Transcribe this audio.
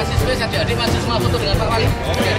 kasih space adik-adik masih semua foto dengan Pak Wali. Oke.